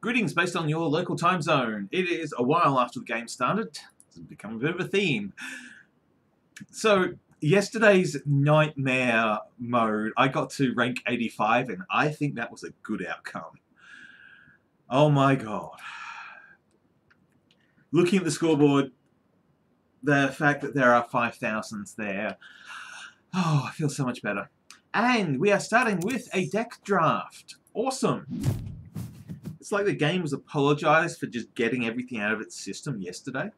Greetings based on your local time zone. It is a while after the game started. It's become a bit of a theme. So, yesterday's nightmare mode, I got to rank 85, and I think that was a good outcome. Oh my god. Looking at the scoreboard, the fact that there are 5,000s there, oh, I feel so much better. And we are starting with a deck draft. Awesome. It's like the game was apologized for just getting everything out of its system yesterday.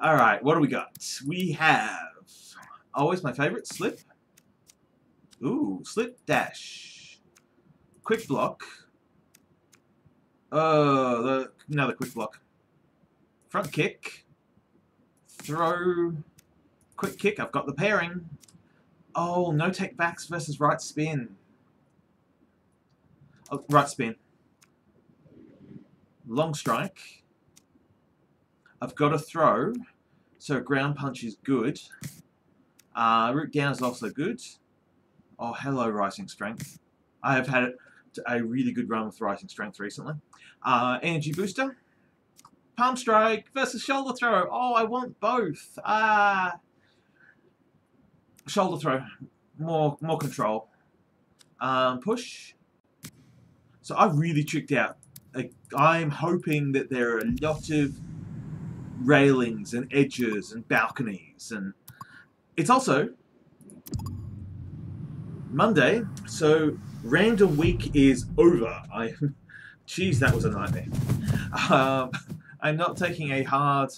Alright, what do we got? We have, always my favorite, Slip. Ooh, Slip Dash. Quick Block. Oh, the, another Quick Block. Front Kick. Throw. Quick Kick, I've got the pairing. Oh, no take backs versus right spin. Oh, right spin long strike. I've got a throw, so ground punch is good. Uh, root down is also good. Oh, hello, Rising Strength. I have had a really good run with Rising Strength recently. Uh, energy Booster. Palm Strike versus Shoulder Throw. Oh, I want both. Ah. Shoulder Throw. More, more control. Um, push. So I really tricked out I'm hoping that there are a lot of railings and edges and balconies and it's also Monday, so random week is over. I, jeez, that was a nightmare. Um, I'm not taking a hard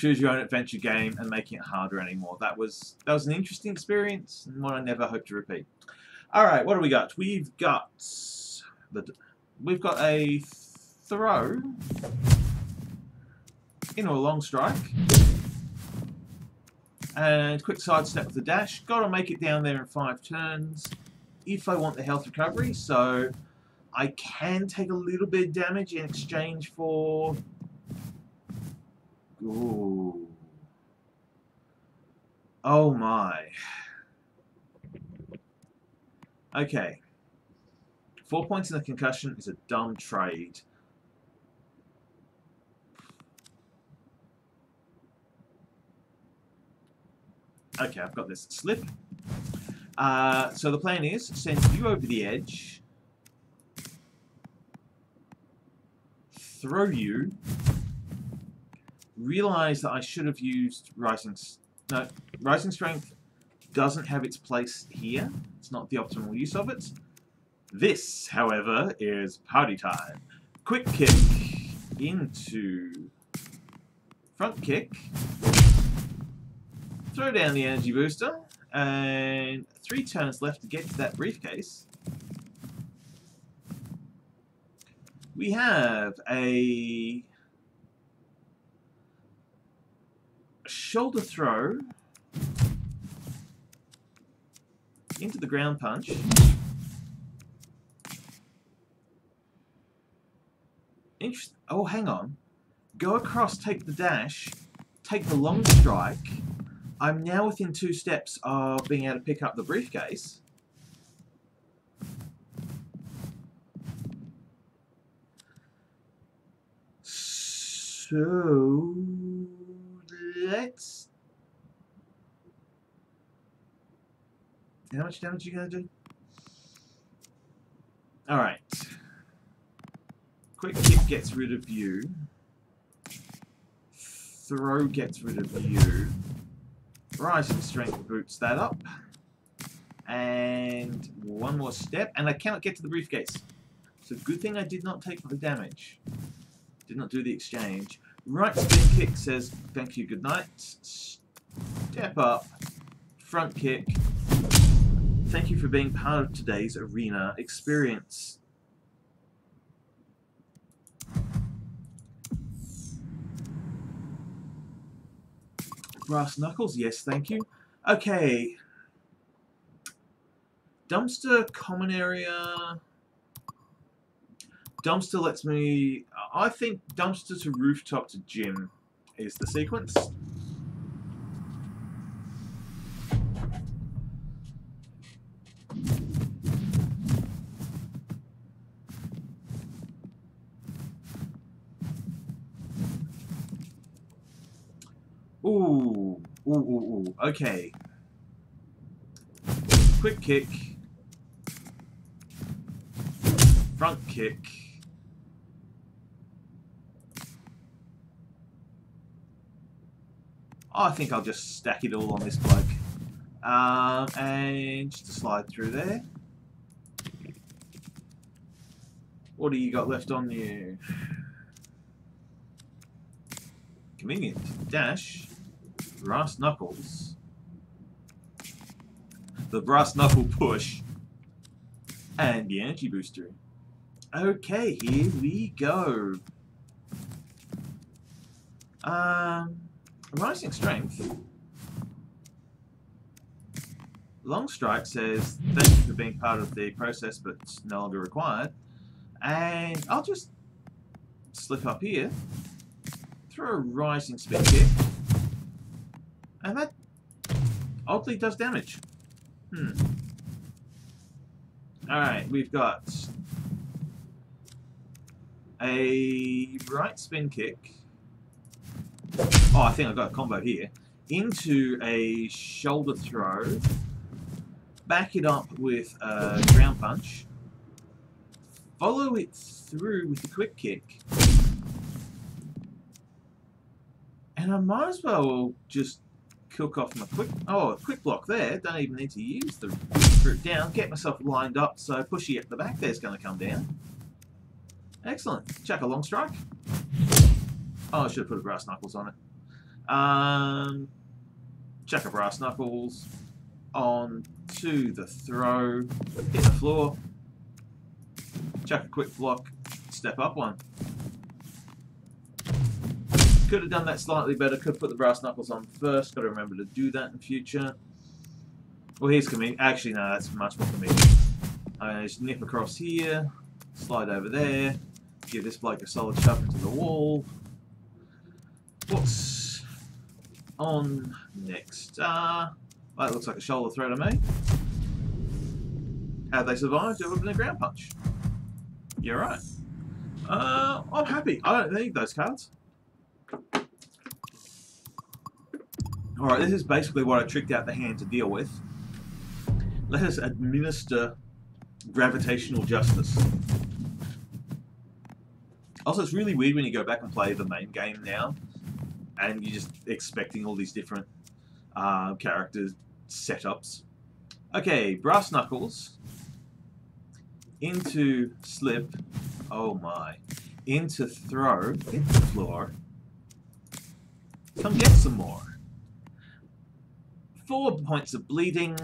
choose your own adventure game and making it harder anymore. That was that was an interesting experience and one I never hope to repeat. All right, what do we got? We've got the we've got a throw into a long strike. And quick sidestep with the dash. Got to make it down there in five turns if I want the health recovery. So I can take a little bit of damage in exchange for... Ooh. Oh my. Okay. Four points in a concussion is a dumb trade. Okay, I've got this slip. Uh, so the plan is send you over the edge, throw you, realize that I should have used Rising... No, Rising Strength doesn't have its place here. It's not the optimal use of it. This, however, is party time. Quick kick into front kick. Throw down the energy booster. And three turns left to get to that briefcase. We have a shoulder throw into the ground punch. Interesting. Oh, hang on. Go across, take the dash, take the long strike. I'm now within two steps of being able to pick up the briefcase. So, let's... How much damage are you going to do? Alright. Gets rid of you. Throw gets rid of you. Rising strength boots that up. And one more step, and I cannot get to the briefcase. So good thing I did not take the damage. Did not do the exchange. Right spin kick says, thank you, good night. Step up. Front kick. Thank you for being part of today's arena experience. Brass knuckles, yes, thank you. Okay. Dumpster, common area. Dumpster lets me... I think dumpster to rooftop to gym is the sequence. Ooh, ooh, ooh, ooh. Okay. Quick kick. Front kick. Oh, I think I'll just stack it all on this bloke. Um, and just to slide through there. What do you got left on you? Convenient. Dash. Brass Knuckles. The Brass Knuckle Push. And the Energy Booster. Okay, here we go. Um, Rising Strength. Long Strike says, thank you for being part of the process, but it's no longer required. And I'll just slip up here, throw a Rising Spin Kick, and that oddly does damage. Hmm. Alright, we've got a right spin kick. Oh, I think I've got a combo here. Into a shoulder throw. Back it up with a ground punch. Follow it through with a quick kick. And I might as well just cook off my quick... Oh, quick block there. Don't even need to use the root down. Get myself lined up so pushy at the back there's going to come down. Excellent. Chuck a long strike. Oh, I should have put a brass knuckles on it. Um, chuck a brass knuckles on to the throw. Hit the floor. Chuck a quick block. Step up one. Could have done that slightly better. Could put the brass knuckles on first. Got to remember to do that in future. Well, here's convenient. Actually, no, that's much more convenient. I just nip across here, slide over there, give this bloke a solid shove into the wall. What's on next? Uh, well, that looks like a shoulder throw to me. How they survived? It would a ground punch. You're right. Uh, I'm happy. I don't need those cards. Alright, this is basically what I tricked out the hand to deal with. Let us administer gravitational justice. Also, it's really weird when you go back and play the main game now, and you're just expecting all these different uh, character setups. Okay, Brass Knuckles into Slip. Oh my. Into Throw. Hit the floor. Come get some more. Four points of bleeding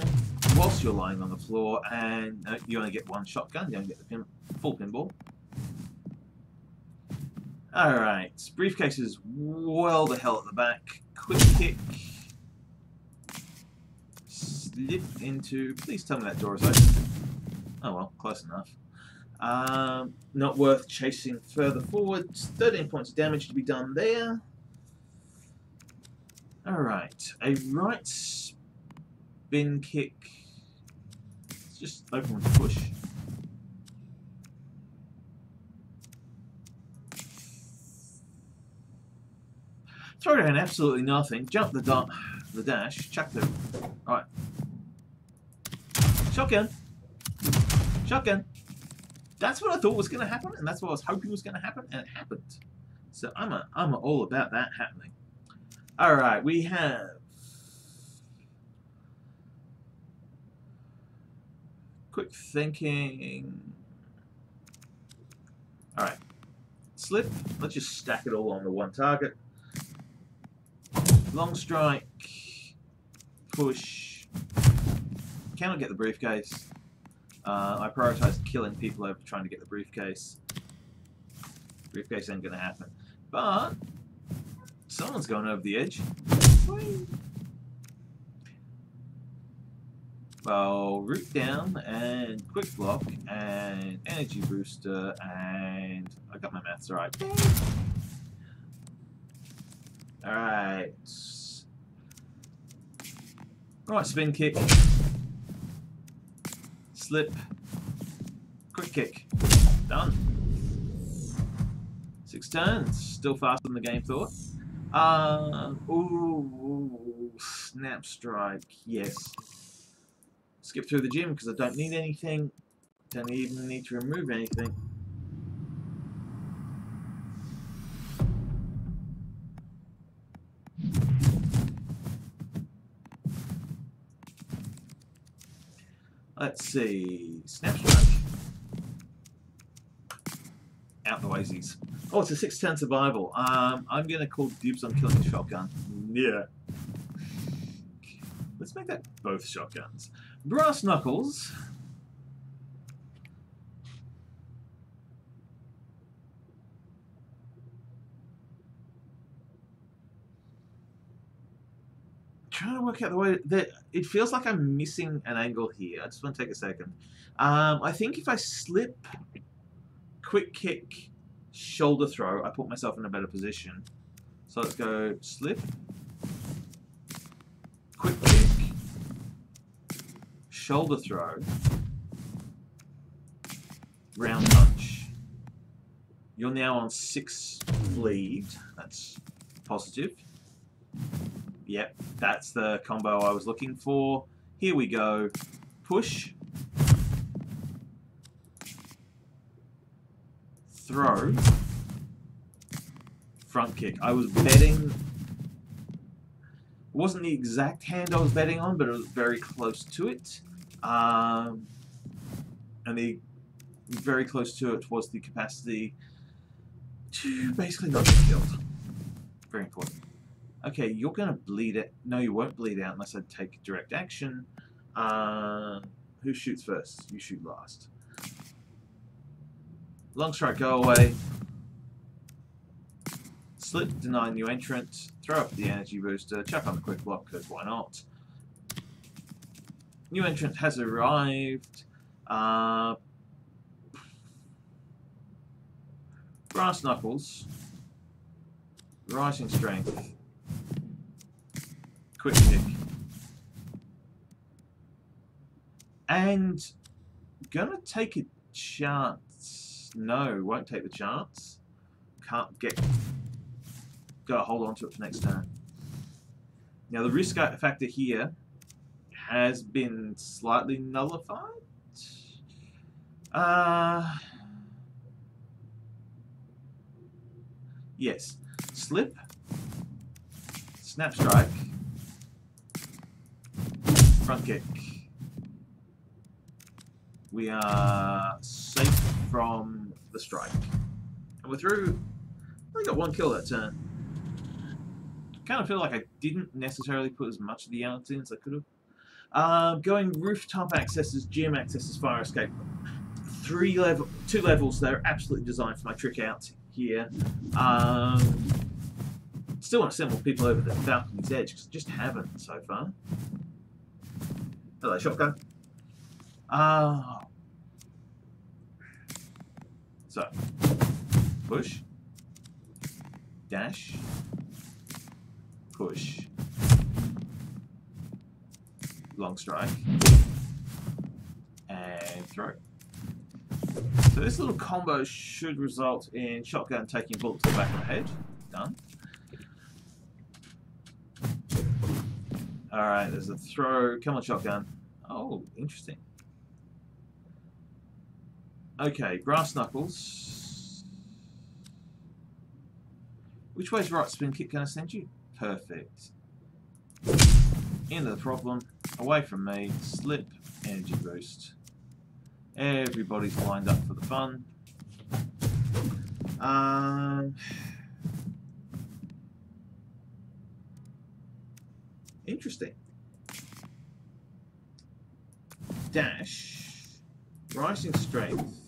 whilst you're lying on the floor, and uh, you only get one shotgun, you only get the pin full pinball. Alright, briefcase is well the hell at the back. Quick kick. Slip into... Please tell me that door is open. Oh well, close enough. Um, not worth chasing further forwards. 13 points of damage to be done there. Alright, a right spin kick. It's just open with push. Throw down absolutely nothing. Jump the dot, the dash. Chuck the. Alright. Shotgun. Shotgun. That's what I thought was going to happen, and that's what I was hoping was going to happen, and it happened. So I'm a, I'm a all about that happening. Alright, we have quick thinking. Alright. Slip. Let's just stack it all on the one target. Long strike. Push. Cannot get the briefcase. Uh, I prioritized killing people over trying to get the briefcase. Briefcase ain't gonna happen. But someone's going over the edge. Well, root down and quick block and energy booster and I got my maths right. Alright. Right, spin kick. Slip. Quick kick. Done. Six turns. Still faster than the game thought. Uh, ooh, snap strike, yes. Skip through the gym because I don't need anything. Don't even need to remove anything. Let's see. Snap strike. Out the waysies. Oh, it's a 610 survival. Um, I'm going to call dibs on killing the shotgun. Yeah. Let's make that both shotguns. Brass Knuckles. Trying to work out the way that it feels like I'm missing an angle here. I just want to take a second. Um, I think if I slip, quick kick, shoulder throw, I put myself in a better position. So let's go slip, quick kick, shoulder throw, ground punch. You're now on six bleed. That's positive. Yep, that's the combo I was looking for. Here we go. Push. Throw. Front kick. I was betting... It wasn't the exact hand I was betting on, but it was very close to it. Um, and the very close to it was the capacity to basically not get killed. Very important. Okay, you're going to bleed it. No, you won't bleed out unless I take direct action. Uh, who shoots first? You shoot last. Long strike, go away. Slip, deny new entrant. Throw up the energy booster. Chuck on the quick block, because why not? New entrant has arrived. Uh, brass knuckles. Rising strength quick kick. And gonna take a chance. No, won't take the chance. Can't get. Gotta hold on to it for next turn. Now the risk factor here has been slightly nullified. Uh, yes. Slip. Snap strike front kick. We are safe from the strike. And we're through. I got one kill that turn. Kind of feel like I didn't necessarily put as much of the yards in as I could have. Uh, going rooftop accesses, gym accesses, fire escape. Three level, two levels. They're absolutely designed for my trick out here. Um, still want to send more people over the Balcony's Edge because I just haven't so far. Hello, shotgun. Ah. So, push, dash, push, long strike, and throw. So this little combo should result in shotgun taking bullet to the back of the head. Done. Alright, there's a throw. Come on, shotgun. Oh, interesting. Okay, brass knuckles. Which way's right spin kick to send you? Perfect. Into the problem. Away from me. Slip. Energy boost. Everybody's lined up for the fun. Um, interesting. dash, rising strength,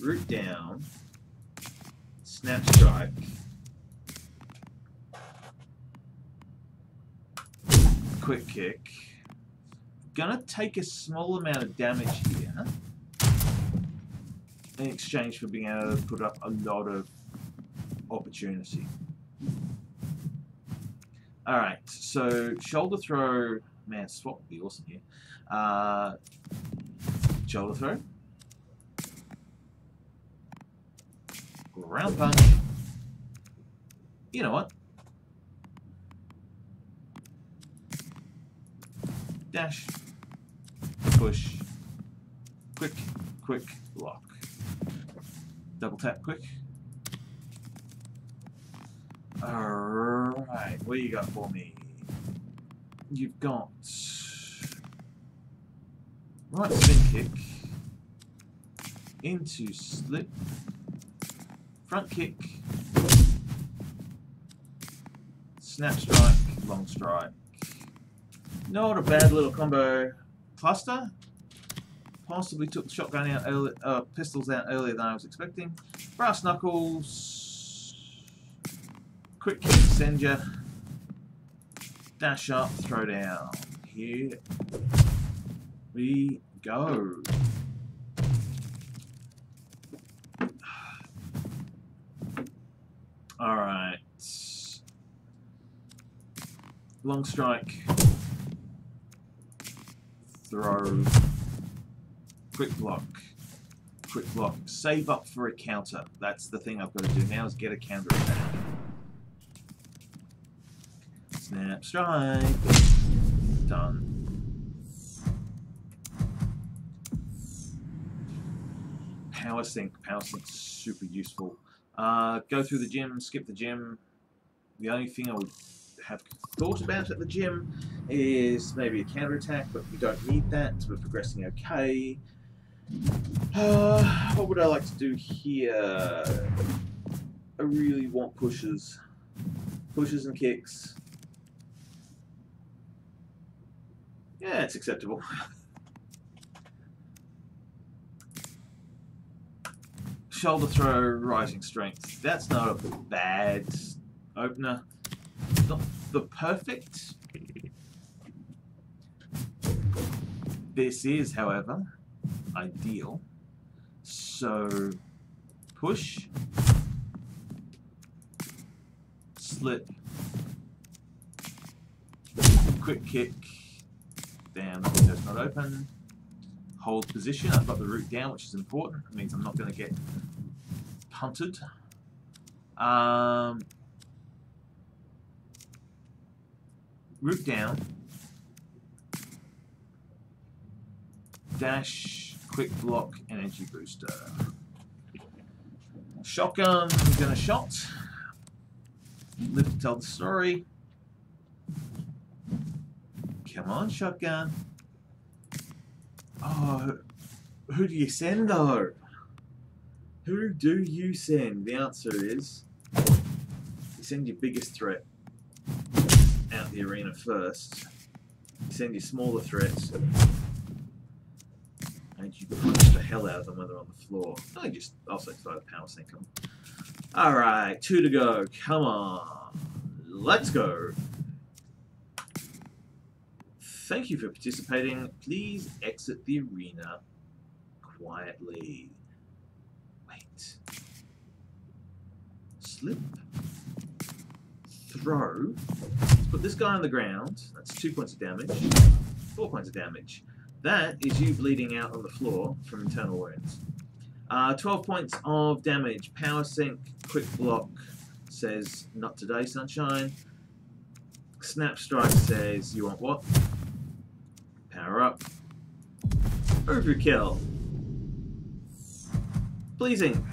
root down, snap strike, quick kick. Gonna take a small amount of damage here in exchange for being able to put up a lot of opportunity. Alright, so shoulder throw, man, swap would be awesome here. Uh, shoulder throw. Ground punch. You know what? Dash. Push. Quick. Quick. Lock. Double tap quick. Alright, what you got for me? You've got... Right spin kick. Into slip. Front kick. Snap strike. Long strike. Not a bad little combo. Cluster. Possibly took the shotgun out early, uh, pistols out earlier than I was expecting. Brass knuckles. Quick kick, send ya. Dash up, throw down. Here we go. Alright. Long strike. Throw. Quick block. Quick block. Save up for a counter. That's the thing I've got to do now is get a counter attack. Snap strike. Done. Power sync. Power sync's super useful. Uh, go through the gym, skip the gym. The only thing I would have thought about at the gym is maybe a counter attack, but we don't need that. We're progressing okay. Uh, what would I like to do here? I really want pushes. Pushes and kicks. Yeah, it's acceptable. Shoulder throw, rising strength. That's not a bad opener. Not the perfect. This is, however, ideal. So, push, slip, quick kick, down, the window's not open, hold position, I've got the root down which is important, it means I'm not going to get punted. Um, root down, dash, quick block, energy booster. Shotgun, gonna shot. Live to tell the story. Come on, shotgun. Oh, who do you send though? Who do you send? The answer is you send your biggest threat the arena first. You send your smaller threats and you punch the hell out of them when they're on the floor. I just also try to power sink them. Alright, two to go. Come on. Let's go. Thank you for participating. Please exit the arena quietly. Wait. Slip. Throw. Let's put this guy on the ground. That's two points of damage. Four points of damage. That is you bleeding out on the floor from internal wounds. Uh, 12 points of damage. Power sink. quick block says not today, sunshine. Snap strike says you want what? Power up. Overkill. Pleasing.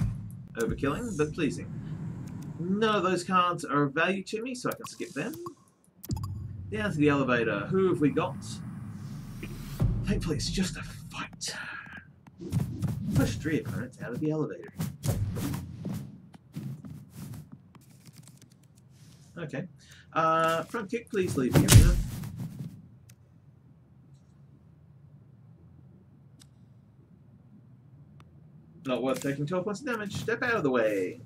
Overkilling, but pleasing. None of those cards are of value to me, so I can skip them. Down to the elevator. Who have we got? Thankfully, it's just a fight. Push three opponents out of the elevator. Okay. Uh, front kick, please leave the arena. Not worth taking 12 points of damage. Step out of the way.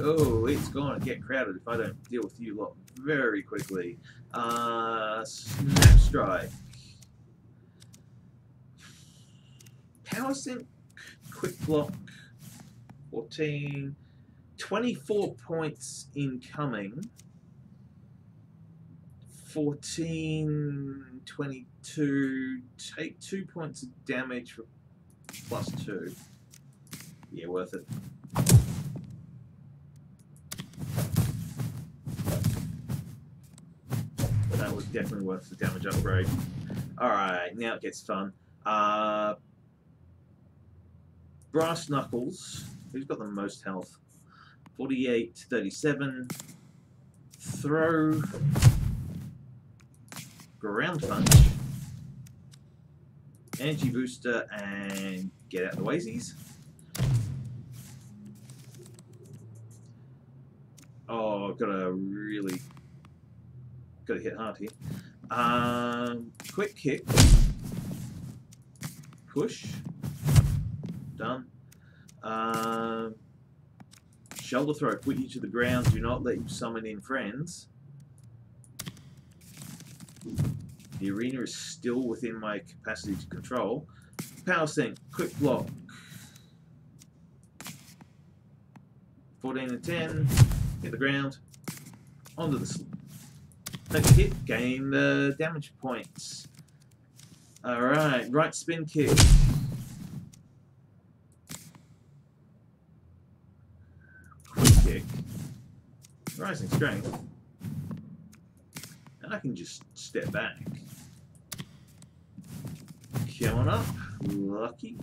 Oh, it's going to get crowded if I don't deal with you lot very quickly. Uh, snap strike. Power sync, quick block, 14, 24 points incoming. 14, 22, take 2 points of damage for plus 2. Yeah, worth it. was definitely worth the damage upgrade. Alright, now it gets fun. Uh, Brass Knuckles. Who's got the most health? 48, 37. Throw. Ground Punch. Energy Booster and get out the waysies. Oh, I've got a really gotta hit hard here. Um, quick kick, push, done. Um, shoulder throw, put you to the ground. Do not let you summon in friends. The arena is still within my capacity to control. Power Sync, quick block. 14 and 10, hit the ground, onto the a hit, gain the damage points. Alright, right spin kick. Quick kick. Rising strength. And I can just step back. Come on up. Lucky.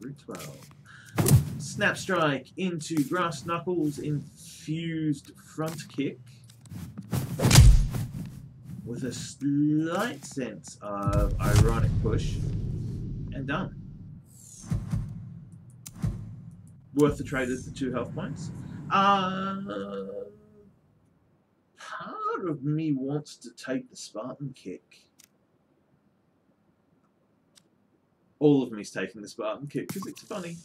Route 12. Snap Strike into brass Knuckles infused front kick with a slight sense of ironic push and done. Worth the trade at the two health points. Uh, part of me wants to take the Spartan kick. All of me is taking the Spartan kick because it's funny.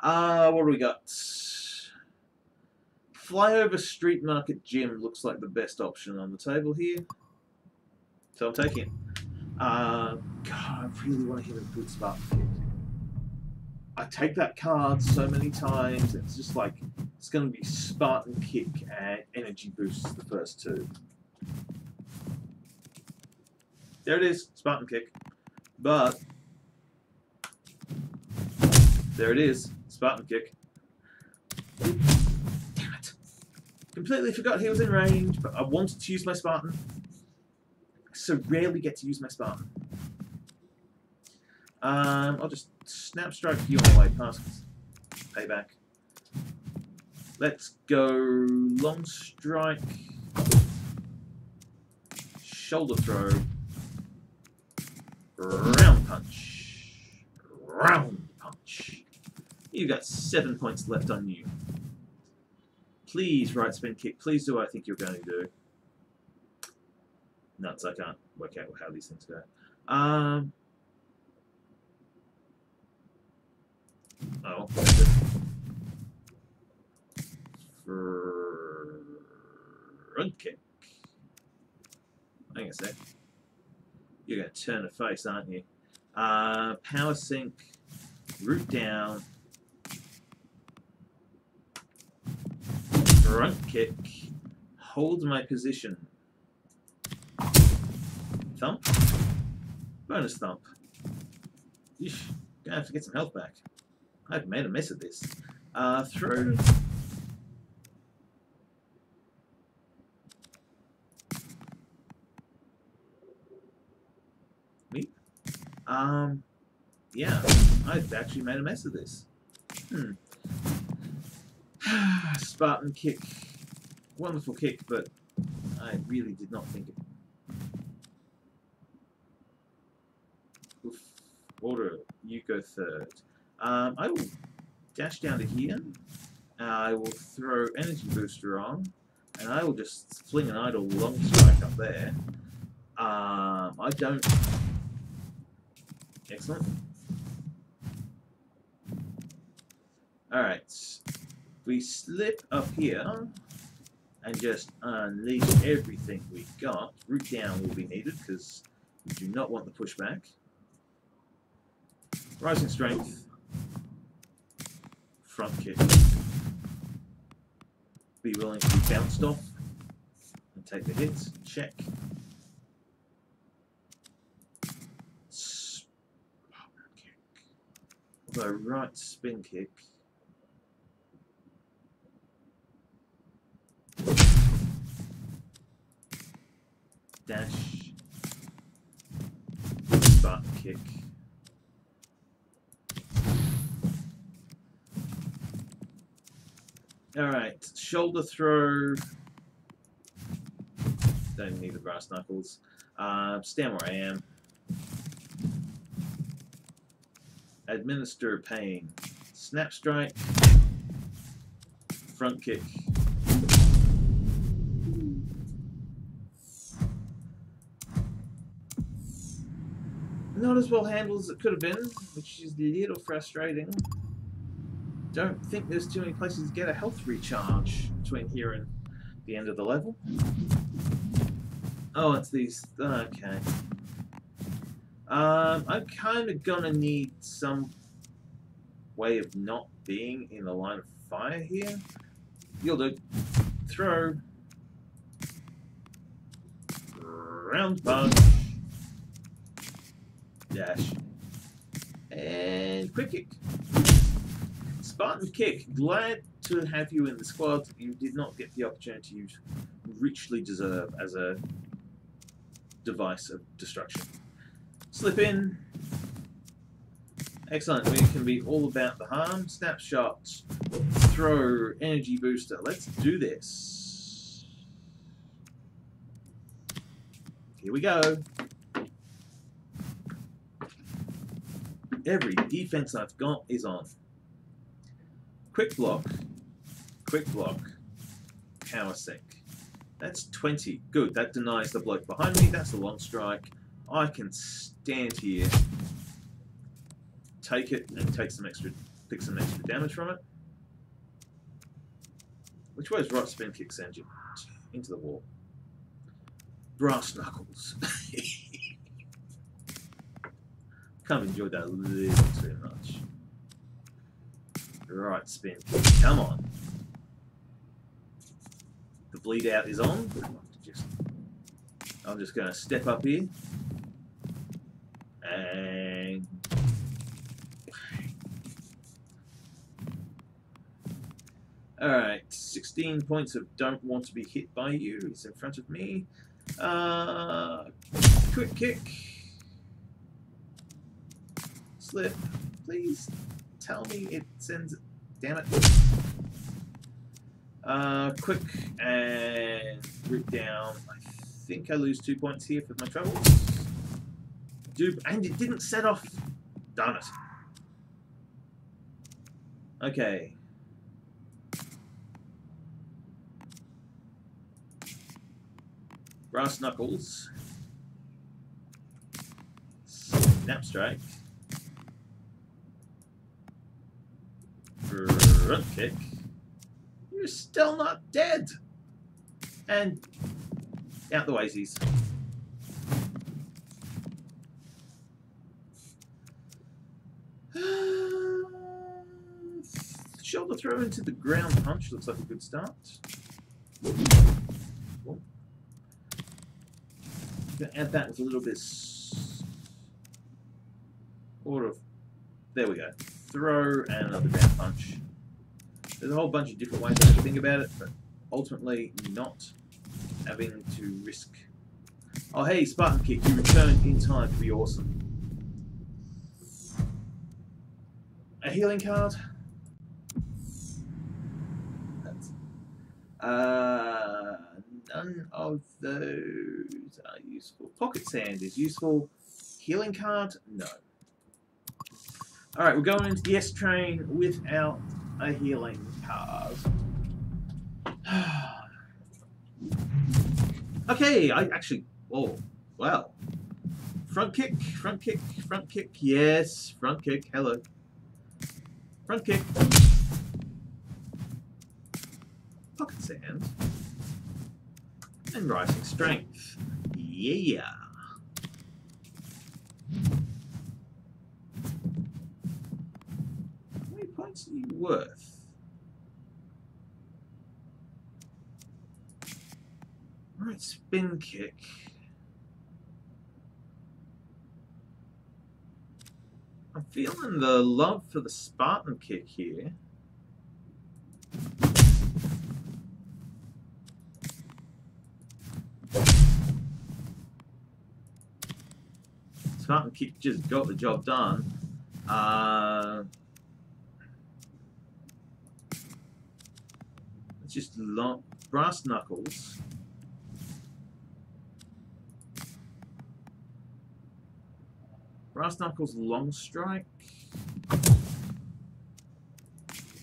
Uh, what do we got? Flyover Street Market Gym looks like the best option on the table here. So I'm taking it. Uh, God, I really want to hit a good kick. I take that card so many times, it's just like, it's going to be Spartan kick and energy boosts the first two. There it is, Spartan kick. But, there it is, Spartan kick. Damn it. Completely forgot he was in range, but I wanted to use my Spartan. So rarely get to use my Spartan. Um, I'll just snap strike you on the way past. Payback. Let's go long strike. Shoulder throw. Ground punch. Ground punch. You've got seven points left on you. Please, right spin kick. Please do what I think you're going to do. Nuts, I can't work out how these things go. Um, oh, Front kick. Hang a sec. You're going to turn a face, aren't you? Uh, power sync, root down, front kick, hold my position. Thump, bonus thump. Yeesh, gonna have to get some health back. I've made a mess of this. Uh, throw. Me? Um, yeah, I've actually made a mess of this. Hmm. Spartan kick. Wonderful kick, but I really did not think it. Order, you go third. Um, I will dash down to here. I will throw energy booster on, and I will just fling an idle long strike up there. Um, I don't. Excellent. Alright. We slip up here and just unleash everything we've got. Root down will be needed because we do not want the pushback. Rising strength. Front kick. Be willing to be bounced off and take the hits. Check. Although right spin kick. Dash Spartan kick. Alright, shoulder throw. Don't need the brass knuckles. Uh, stand where I am. Administer pain. Snap strike. Front kick. Not as well handled as it could have been, which is a little frustrating. Don't think there's too many places to get a health recharge between here and the end of the level. Oh, it's these. Okay. Um, I'm kind of gonna need some way of not being in the line of fire here. You'll do. Throw. Ground punch. Dash. And quick kick. Spartan kick. Glad to have you in the squad. You did not get the opportunity you richly deserve as a device of destruction. Slip in. Excellent. We can be all about the harm. Snapshot. Throw. Energy booster. Let's do this. Here we go. Every defense I've got is on. Quick block. Quick block. Power sink. That's 20. Good. That denies the bloke behind me. That's a long strike. I can stand here, take it, and take some extra, pick some extra damage from it. Which way is right spin kick send you? Into the wall. Brass knuckles. Can't enjoy that a little too much. Right spin. Come on. The bleed out is on. I'm just going to step up here. And Alright, 16 points of don't want to be hit by you. He's in front of me. Uh, quick kick. Slip. Please tell me it sends... Damn it. Uh, quick and rip down. I think I lose two points here for my troubles. Do and it didn't set off. Darn it. Okay. Brass knuckles. Snap strike. Front kick. You're still not dead. And out the ways Shoulder throw into the ground punch looks like a good start. Gonna add that with a little bit sort of. There we go. Throw and another ground punch. There's a whole bunch of different ways to think about it, but ultimately not having to risk. Oh, hey, Spartan Kick, you returned in time to be awesome. A healing card. That's, uh, none of those are useful. Pocket Sand is useful. Healing card? No. Alright, we're going into the S train without a healing card. okay, I actually... Oh, well. Front kick, front kick, front kick. Yes, front kick. Hello. Front kick. Pocket sand. And rising strength. Yeah. Are you worth? Right, spin kick. I'm feeling the love for the Spartan kick here. Spartan Kick just got the job done. Uh, just long, brass knuckles. Brass knuckles long strike.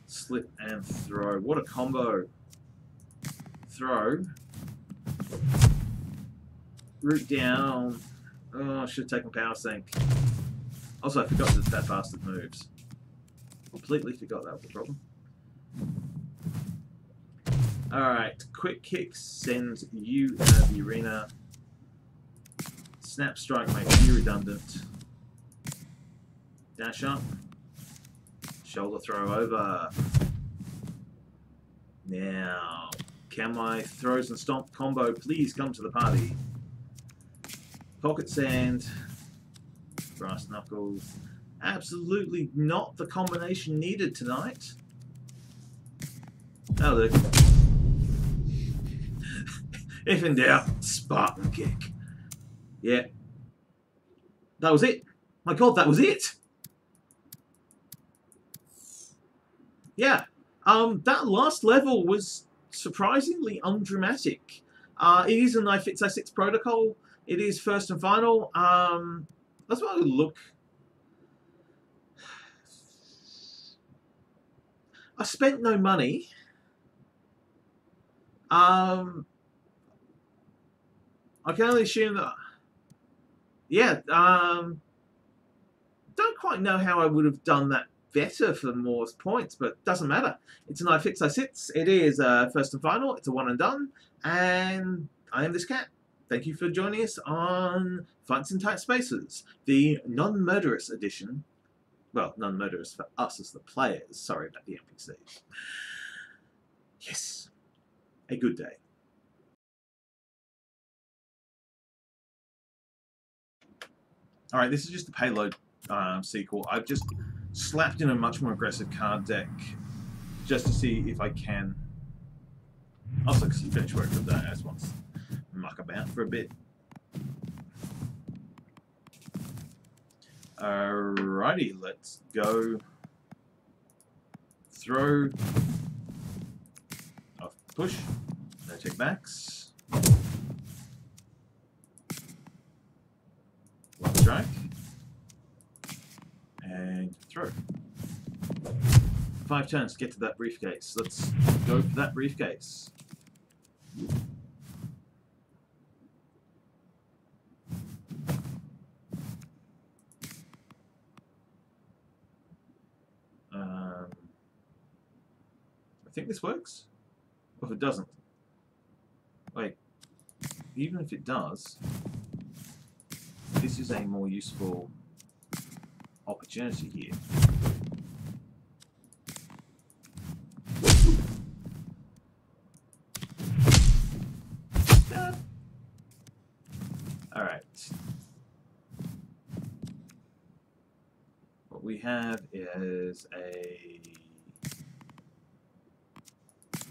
Slip and throw. What a combo. Throw. Root down. Oh, I should have taken power sink. Also, I forgot that that bastard moves. Completely forgot that was the problem. Alright, quick kick sends you out of the arena. Snap strike makes you redundant. Dash up. Shoulder throw over. Now, can my throws and stomp combo please come to the party? Pocket sand. Brass knuckles. Absolutely not the combination needed tonight. Oh, look. If in doubt, Spartan kick. Yeah. That was it. My god, that was it! Yeah. Um, that last level was surprisingly undramatic. Uh, it is an iFITS iSITS protocol. It is first and final. Um, that's what I would look. I spent no money. Um, I can only assume that. Yeah. Um, don't quite know how I would have done that better for Moore's points, but doesn't matter. It's an iFITS iSITS. It is uh, first and final. It's a one and done. And I am this cat. Thank you for joining us on Fights in Tight Spaces, the non-murderous edition. Well, non-murderous for us as the players. Sorry about the NPCs. Yes, a good day. Alright, this is just a payload um, sequel. I've just slapped in a much more aggressive card deck just to see if I can also finish work with that as once muck about for a bit. Alrighty, let's go throw off push, no take backs. One strike. And throw. Five turns to get to that briefcase. Let's go for that briefcase. Um, I think this works. Or if it doesn't. Wait. Even if it does, this is a more useful opportunity here. Alright. What we have is a...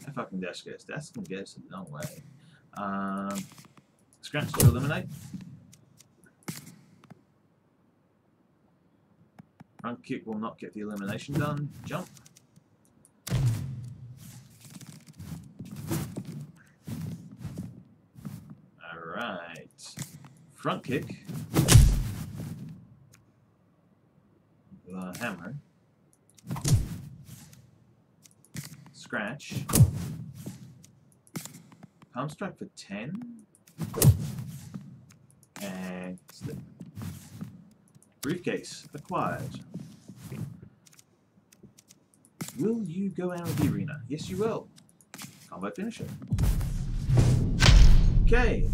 A fucking dash gas. That's gonna get us a long way. Um, scratch to eliminate. Front kick will not get the elimination done. Jump. Alright. Front kick. The hammer. Scratch. Palm strike for 10. And slip. Briefcase acquired. Will you go out of the arena? Yes, you will. Combat finisher. Okay.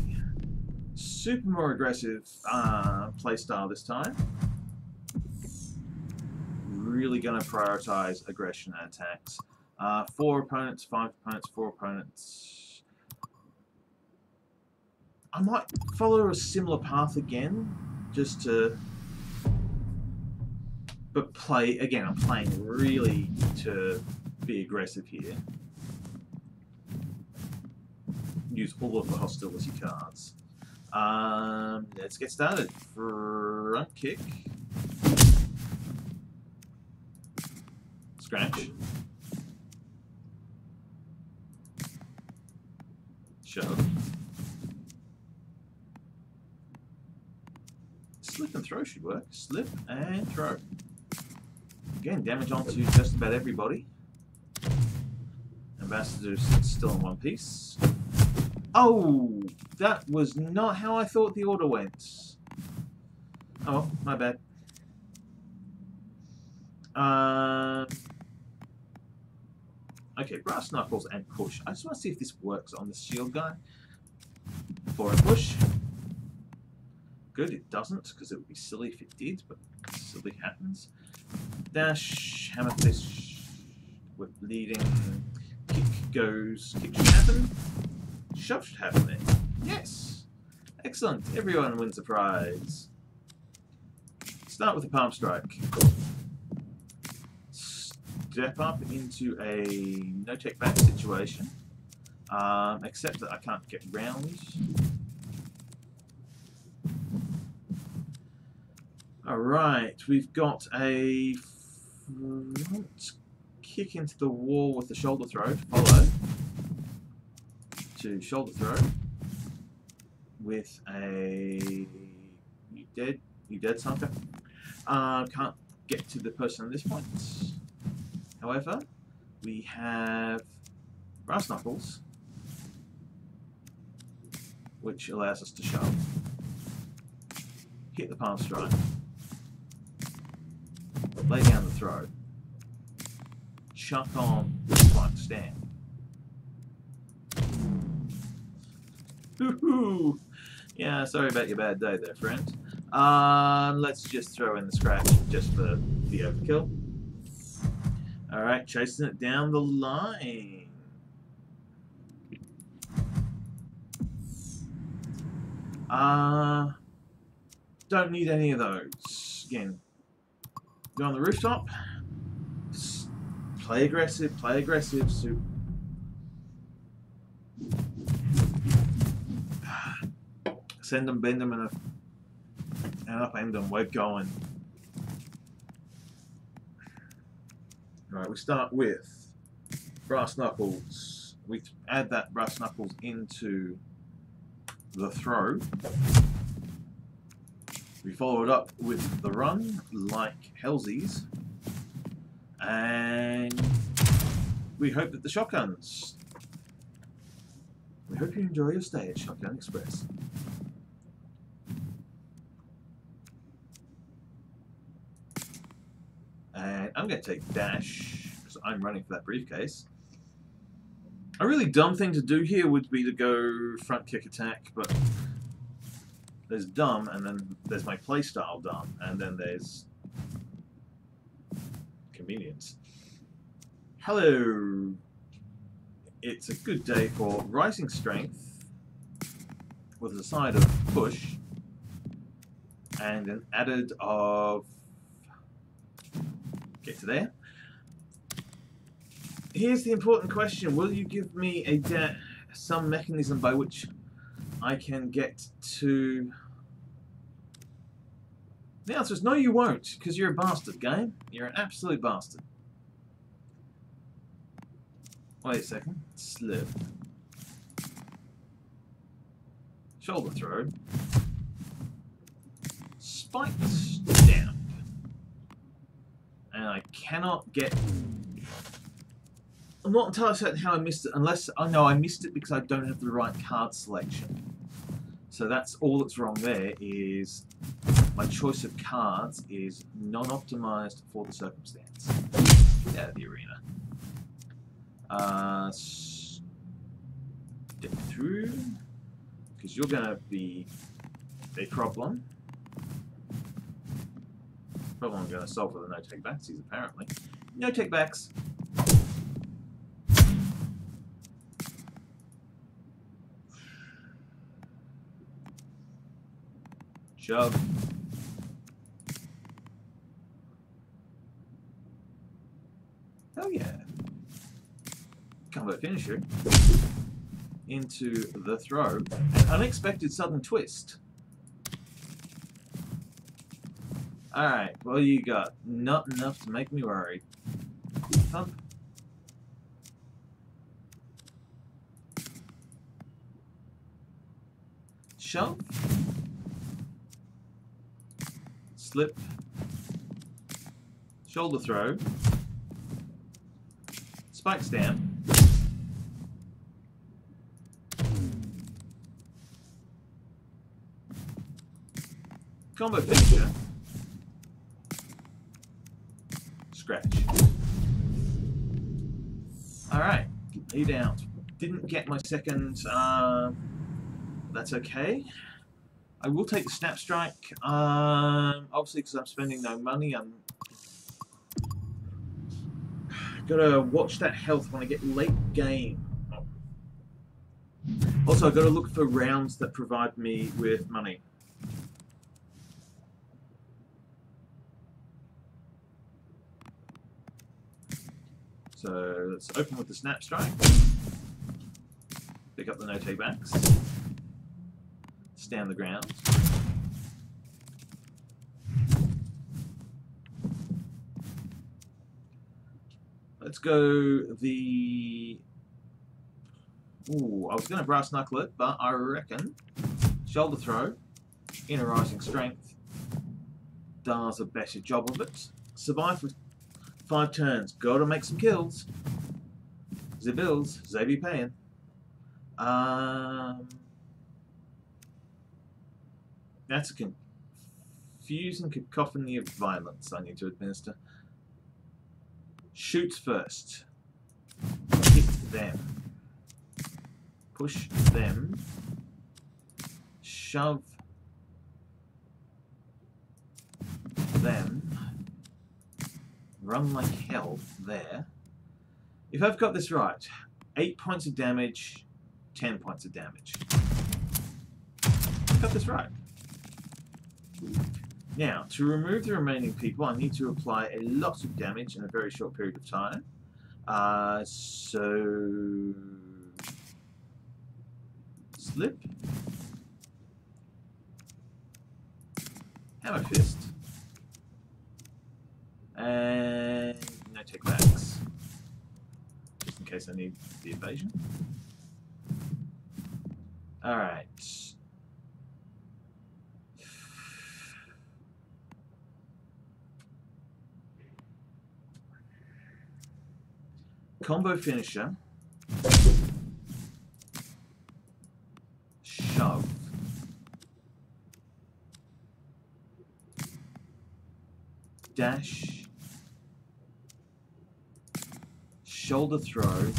Super more aggressive uh, playstyle this time. Really going to prioritize aggression and attacks. Uh, four opponents, five opponents, four opponents. I might follow a similar path again, just to but play again. I'm playing really to be aggressive here. Use all of the hostility cards. Um, let's get started. Front kick. Scratch. Shove. Slip and throw should work. Slip and throw. Again, damage onto just about everybody. Ambassador's still in one piece. Oh, that was not how I thought the order went. Oh, my bad. Um, okay, brass knuckles and push. I just want to see if this works on the shield guy. For a push. Good, it doesn't, because it would be silly if it did, but silly happens. Dash, hammer fist, with leading, kick goes, kick should happen. Shove should happen then. Yes! Excellent. Everyone wins a prize. Start with a palm strike. Step up into a no-take back situation. Um, except that I can't get round. Alright, we've got a kick into the wall with the shoulder throw, followed to shoulder throw. With a you dead you dead Sanka. Uh, can't get to the person at this point. However, we have brass knuckles, which allows us to shove, hit the palm strike, lay down the throw, chuck on spike stamp. Yeah, sorry about your bad day there, friend. Um, let's just throw in the scratch just for the overkill. Alright, chasing it down the line. Uh, don't need any of those. Again, go on the rooftop. Play aggressive, play aggressive. So send them, bend them, and, and upend them. We're going. Right, we start with brass knuckles. We add that brass knuckles into the throw. We followed up with the run, like Hellsies. And we hope that the shotguns. We hope you enjoy your stay at Shotgun Express. And I'm going to take dash, because I'm running for that briefcase. A really dumb thing to do here would be to go front kick attack, but there's dumb, and then there's my playstyle dumb, and then there's convenience. Hello! It's a good day for rising strength with a side of push and an added of get to there. Here's the important question. Will you give me a some mechanism by which I can get to... The answer is no you won't, because you're a bastard, game. You're an absolute bastard. Wait a second. Slip. Shoulder throw. Spike stamp. and I cannot get... I'm not entirely certain how I missed it, unless... I oh, know I missed it because I don't have the right card selection. So that's all that's wrong there, is my choice of cards is non-optimized for the circumstance. Get out of the arena. Uh, step through, because you're going to be a problem problem I'm going to solve with the no take backs is apparently. No take backs. Combo finisher. into the throw. An unexpected sudden twist. Alright, well you got? Not enough to make me worry. Thump. Shove. Slip. Shoulder throw. Spike stamp. Combo finisher. Scratch. Alright, lead out. Didn't get my second, uh, that's okay. I will take the Snap Strike, um, obviously because I'm spending no money, I'm gotta watch that health when I get late game. Also, I've got to look for rounds that provide me with money. So let's open with the Snap Strike. Pick up the no take backs. Stand the ground. Let's go the... Ooh, I was going to brass knuckle it, but I reckon shoulder throw, inner rising strength, does a better job of it. Survive with five turns. Go to make some kills. The bills, they be paying. Um, that's a confusing cacophony of violence I need to administer. Shoots first. Hit them. Push them. Shove them. Run like hell there. If I've got this right, 8 points of damage, 10 points of damage. I've got this right. Now, to remove the remaining people, I need to apply a lot of damage in a very short period of time. Uh, so... Slip. Hammer Fist. And no take backs. Just in case I need the evasion. Alright. Combo finisher. Shove. Dash. Shoulder throw.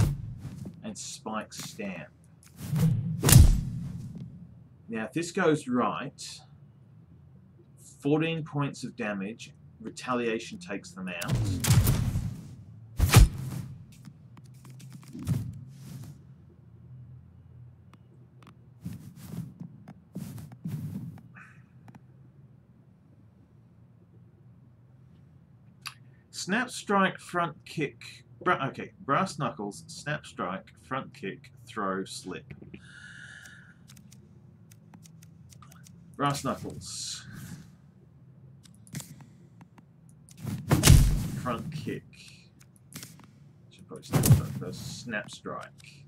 And spike stamp. Now, if this goes right, 14 points of damage, retaliation takes them out. Snap strike, front kick. Bra okay, brass knuckles, snap strike, front kick, throw, slip. Brass knuckles. Front kick. Should probably snap. Snap strike.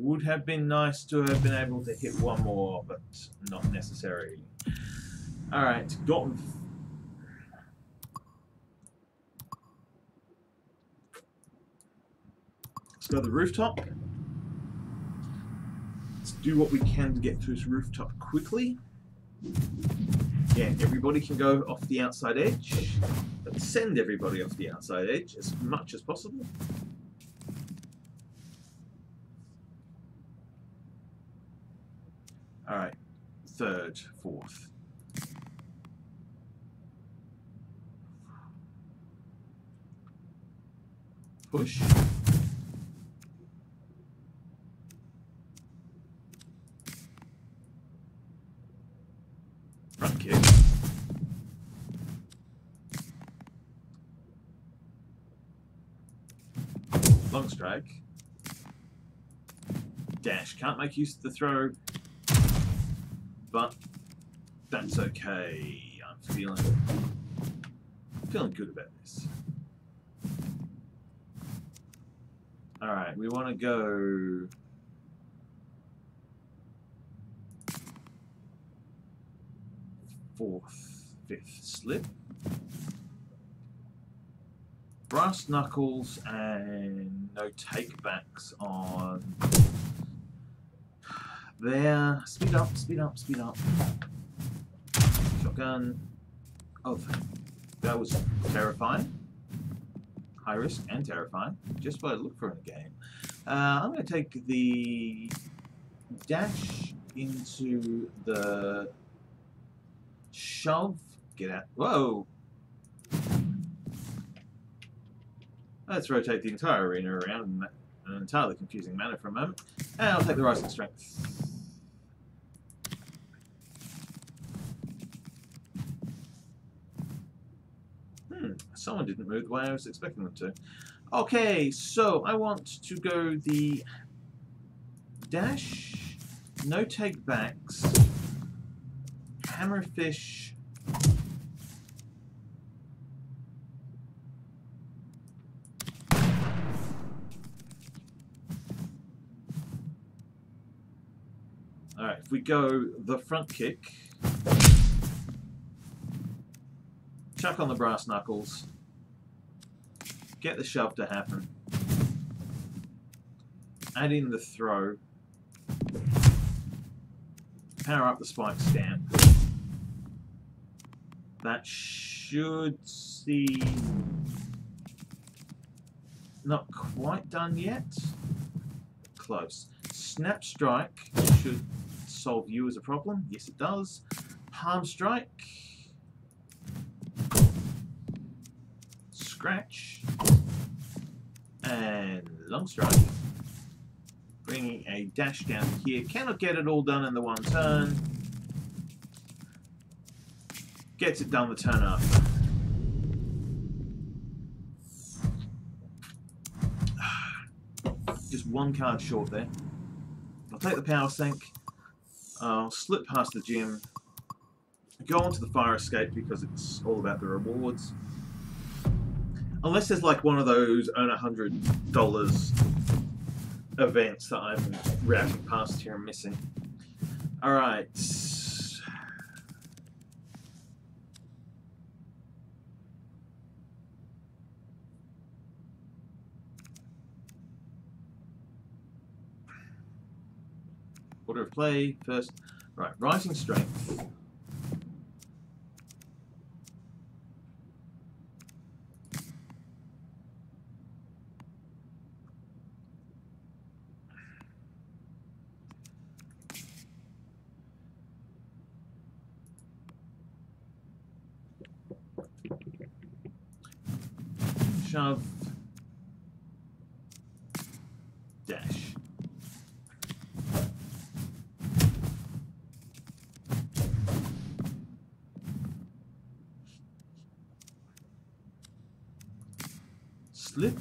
Would have been nice to have been able to hit one more, but not necessary. Alright, got Let's go to the rooftop. Let's do what we can to get to this rooftop quickly. Yeah, everybody can go off the outside edge. But send everybody off the outside edge as much as possible. 4th. Push. Front kick. Long strike. Dash. Can't make use of the throw but that's okay. I'm feeling feeling good about this. Alright, we want to go fourth, fifth slip. Brass knuckles and no takebacks on there. Speed up, speed up, speed up. Shotgun. Oh, that was terrifying. High risk and terrifying. Just what I look for in a game. Uh, I'm going to take the dash into the shove. Get out. Whoa! Let's rotate the entire arena around in an entirely confusing manner for a moment. And I'll take the rising strength. Hmm, someone didn't move the way I was expecting them to. Okay, so I want to go the dash, no take backs, hammerfist, Alright, if we go the front kick, chuck on the brass knuckles, get the shove to happen, add in the throw, power up the spike stamp. That should see... Not quite done yet. Close. Snap strike should solve you as a problem. Yes, it does. Palm strike. Scratch. And long strike. Bringing a dash down here. Cannot get it all done in the one turn. Gets it done the turn after. Just one card short there. I'll take the power sink. I'll slip past the gym. Go onto the fire escape because it's all about the rewards. Unless there's like one of those earn a hundred dollars events that I'm routing past here and missing. Alright. Order of play, first. Right, rising strength. Dash. Slip.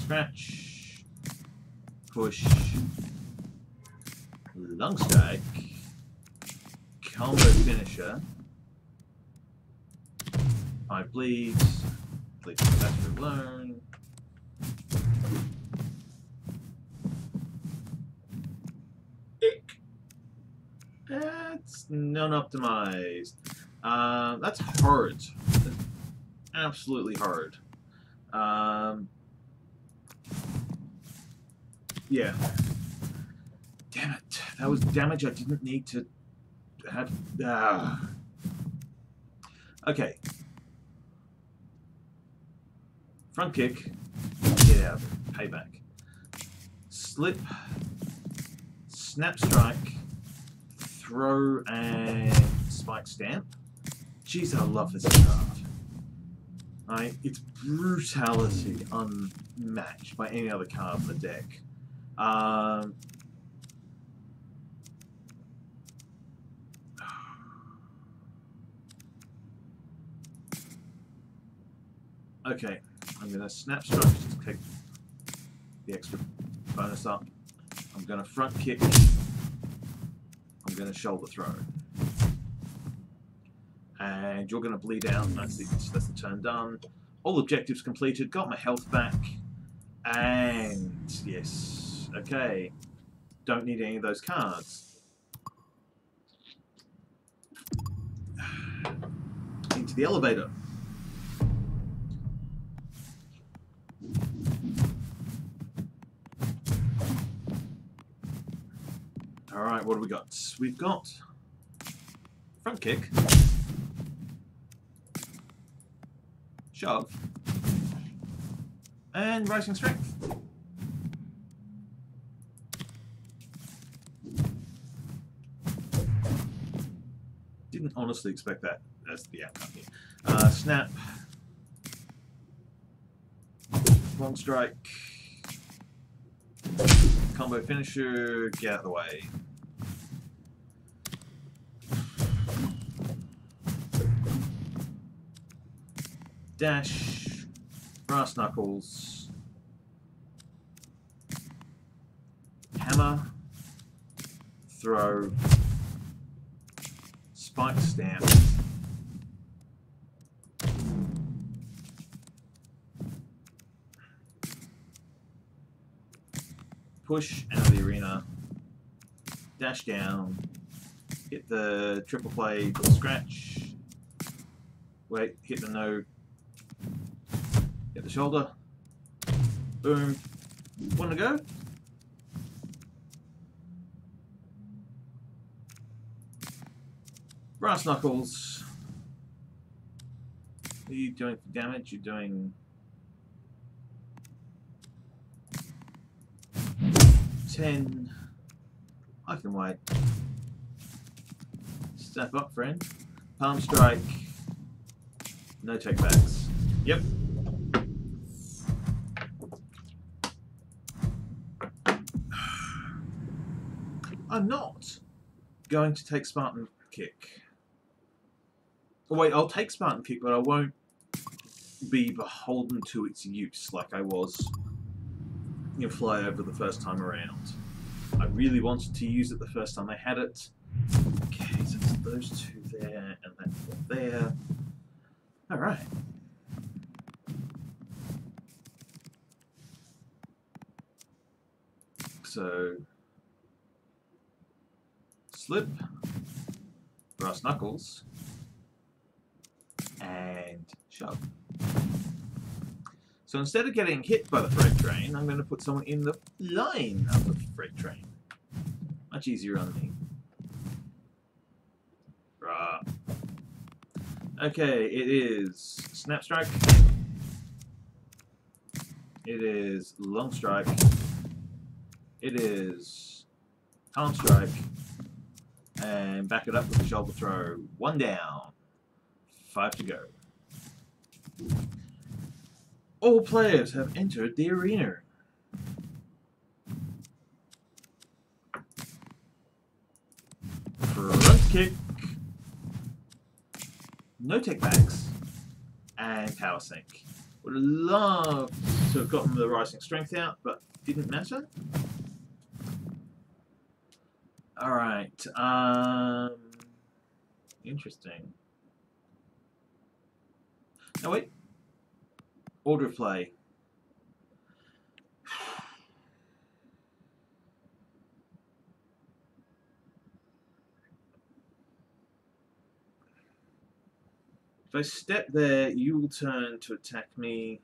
Scratch. Push. Lung strike. Combo finisher. Five bleeds. Bleeds faster alone. Ick. That's non-optimized. Uh, that's hard. Absolutely hard. Um, yeah. Damn it. That was damage I didn't need to have. Ah. Okay. Front kick. Get out. Payback. Slip. Snap strike. Throw and spike stamp. Jeez, I love this card. Right? It's brutality unmatched by any other card in the deck. Um, okay. I'm going to snap just to take the extra bonus up. I'm going to front kick. I'm going to shoulder throw. And you're going to bleed out. That's the, that's the turn done. All objectives completed. Got my health back. And yes. Okay. Don't need any of those cards. Into the elevator. Alright, what do we got? We've got front kick, shove, and rising strength. Didn't honestly expect that as the outcome here. Uh, snap, long strike, combo finisher, get out of the way. Dash, brass knuckles, hammer, throw, spike stamp. Push out of the arena, dash down, hit the triple play, scratch, wait, hit the no, the shoulder, boom, one to go. Brass Knuckles. What are you doing for damage? You're doing... Ten. I can wait. Step up, friend. Palm strike. No takebacks. Yep. I'm not going to take Spartan kick. Oh, wait, I'll take Spartan kick, but I won't be beholden to its use like I was in Flyover the first time around. I really wanted to use it the first time I had it. Okay, so those two there and that one there. Alright. So, slip, brass knuckles, and shove. So instead of getting hit by the freight train, I'm going to put someone in the line of the freight train. Much easier on me. Rah. Okay, it is Snap Strike. It is Long Strike. It is Palm Strike. And back it up with a shoulder throw. One down. Five to go. All players have entered the arena. Front kick. No takebacks. And power sink. Would have loved to have gotten the rising strength out, but didn't matter. Alright, um... Interesting. No, wait. Order play. If I step there, you will turn to attack me.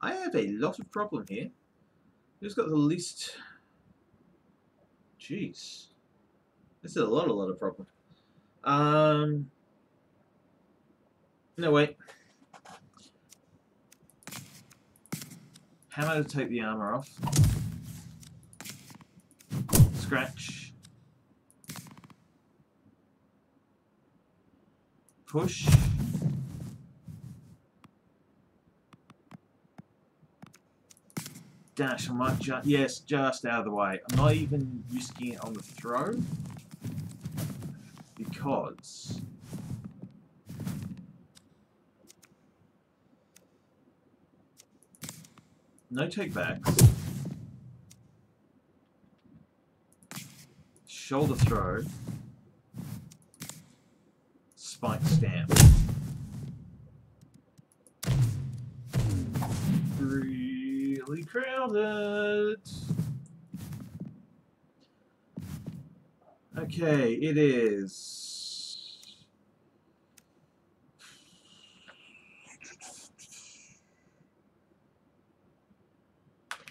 I have a lot of problem here. Who's got the least... Jeez. This is a lot, a lot of problem. Um... No, wait. Hammer to take the armor off. Scratch. Push. Dash, I might just, yes, just out of the way. I'm not even risking it on the throw. Because No takebacks. Shoulder throw. Spike stamp. Crowded. Okay, it is.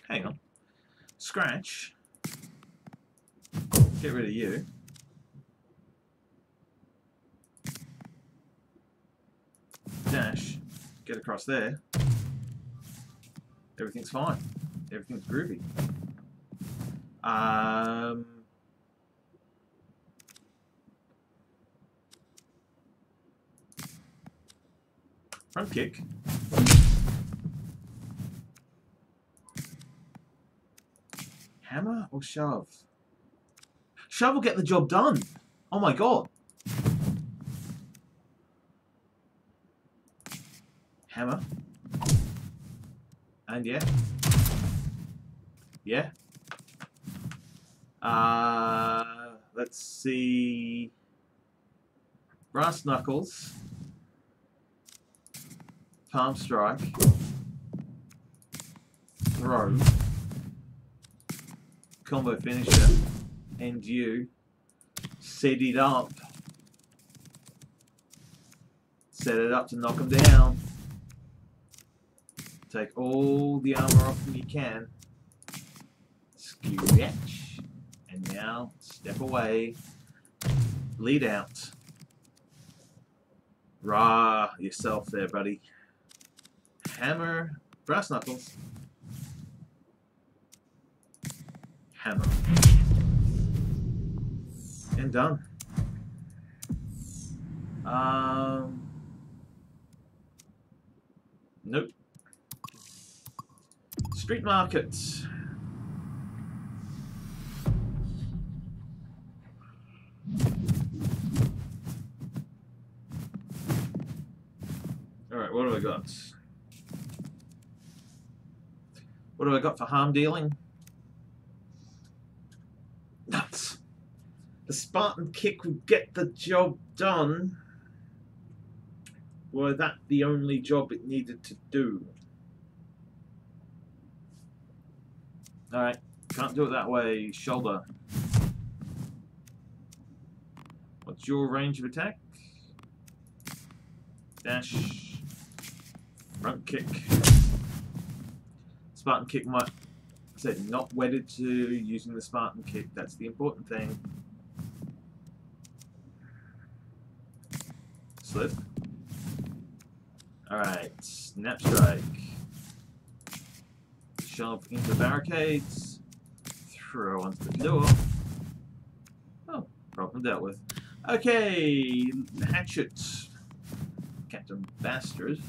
Hang on. Scratch. Get rid of you. Dash. Get across there. Everything's fine. Everything's groovy. Um, front kick. Hammer or shove? Shove will get the job done. Oh my god. Hammer. And yeah. Yeah. Uh, let's see. Brass Knuckles. Palm Strike. Throw. Combo Finisher. And you. Set it up. Set it up to knock him down. Take all the armor off when you can. Scratch. And now, step away. Lead out. Rah yourself there, buddy. Hammer. Brass knuckles. Hammer. And done. Um. Nope. Street markets. Alright, what do I got? What do I got for harm dealing? Nuts. The Spartan kick would get the job done. Were that the only job it needed to do? Alright, can't do it that way. Shoulder. What's your range of attack? Dash. Front kick. Spartan kick might said not wedded to using the Spartan kick. That's the important thing. Slip. Alright, snap strike. Shove into barricades. Throw onto the door. Oh, problem dealt with. Okay, hatchet. Captain Bastard.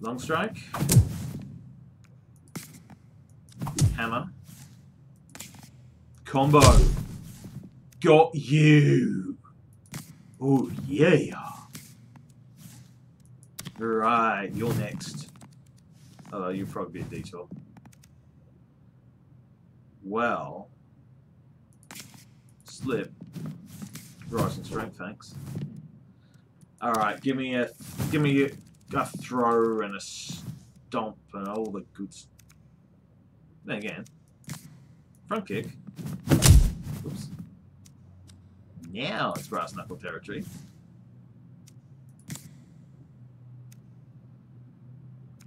Long strike. Hammer. Combo. Got you. Oh, yeah. Right, you're next. Although you'll probably be a detour. Well. Slip. Rising strength, thanks. Alright, give me a give me a, a throw and a stomp and all the good Then again. Front kick. Oops. Now it's brass knuckle territory.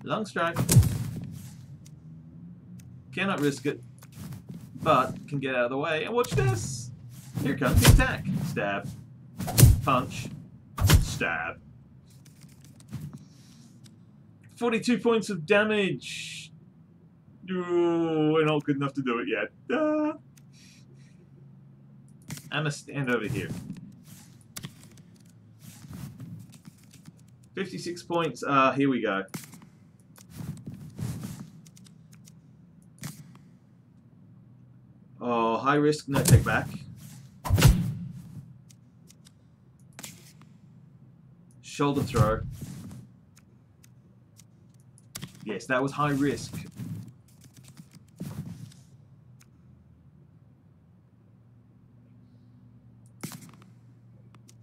Long strike. Cannot risk it, but can get out of the way. And watch this! Here comes the attack. Stab. Punch. Stab. 42 points of damage. Oh, we're not good enough to do it yet. Ah. I'm gonna stand over here. 56 points. Uh, here we go. Oh, high risk, no take back. Shoulder throw. Yes, that was high risk.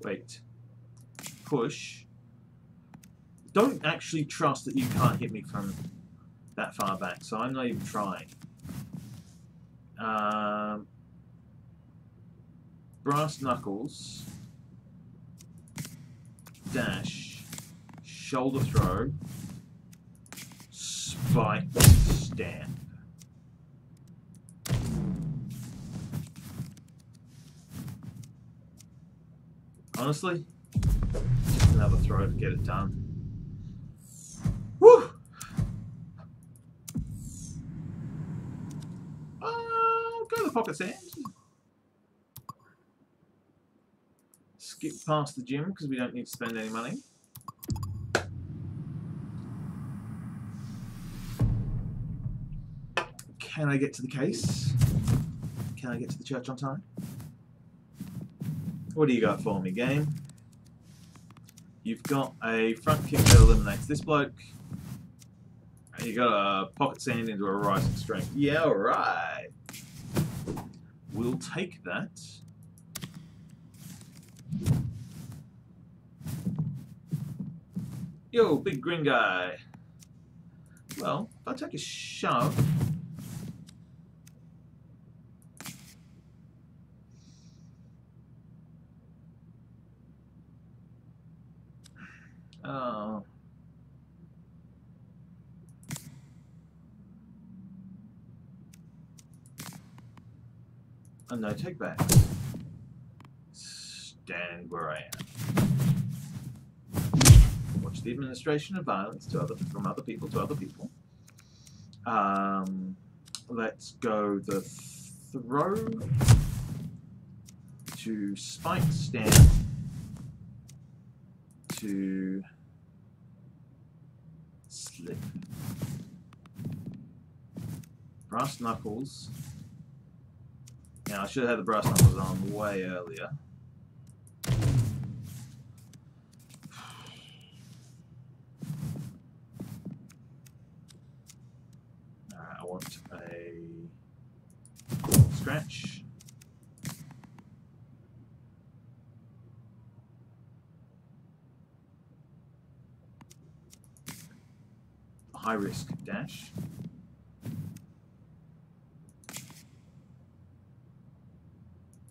Wait. Push. Don't actually trust that you can't hit me from that far back, so I'm not even trying. Um, brass knuckles. Dash. Shoulder throw. Spike stamp. Honestly, just another throw to get it done. Woo! Oh, go the pocket sand. Skip past the gym because we don't need to spend any money. Can I get to the case? Can I get to the church on time? What do you got for me, game? You've got a front kick that eliminates this bloke. And you got a pocket sand into a rising strength. Yeah, alright. We'll take that. Yo, big green guy. Well, if I take a shove, Oh. A no take back. Stand where I am. The administration of violence to other from other people to other people. Um, let's go the throw to spike stamp to slip. Brass knuckles. Now I should have had the brass knuckles on way earlier. Alright, I want a scratch. high dash.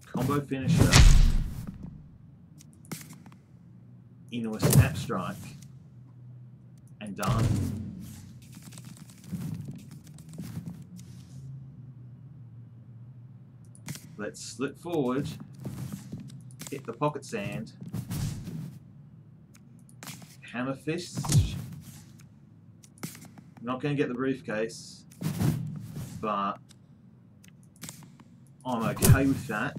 Combo finisher. Into a snap strike. And done. Let's slip forward, hit the pocket sand, hammerfists, not going to get the briefcase, but I'm okay with that.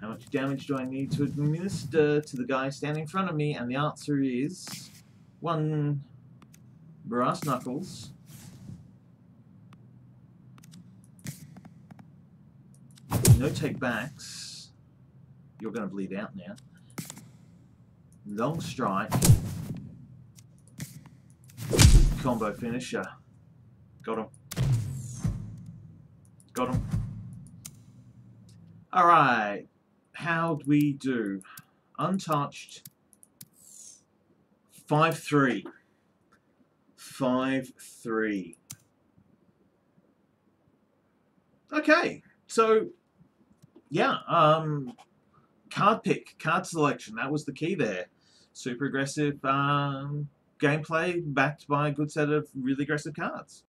How much damage do I need to administer to the guy standing in front of me? And the answer is one brass knuckles. No take backs. You're going to bleed out now. Long strike combo finisher. Got him. Got him. Alright. How'd we do? Untouched. 5-3. 5-3. Okay. So, yeah. Um, card pick. Card selection. That was the key there. Super aggressive. Um, gameplay backed by a good set of really aggressive cards.